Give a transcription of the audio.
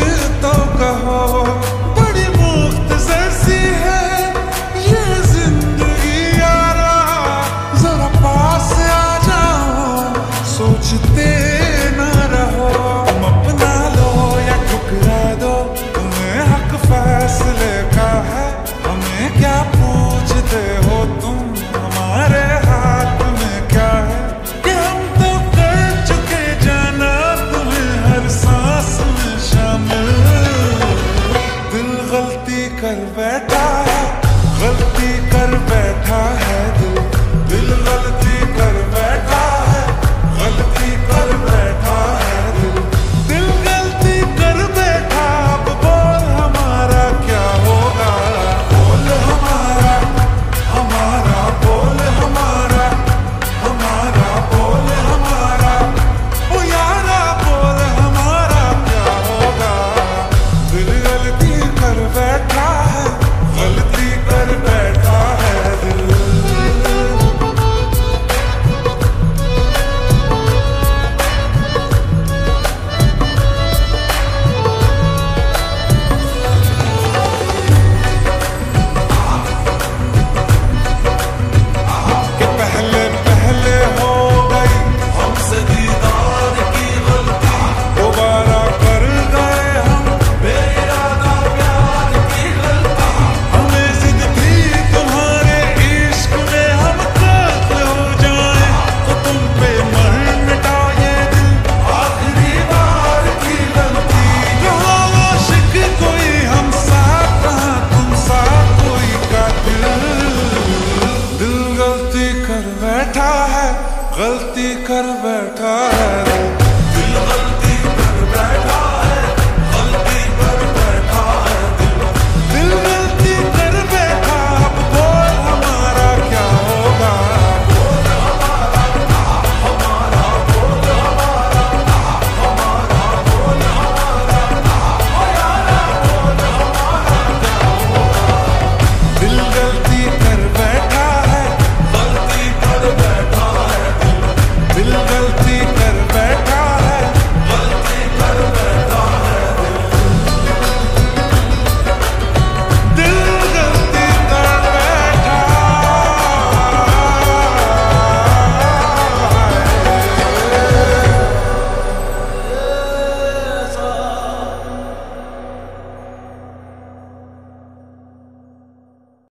फिर तो कहो, बड़ी मुफ़्त सी है ये ज़िंदगी, यारा, जरा पास आ जाओ, सोचते गलती कर बैठा है। दिल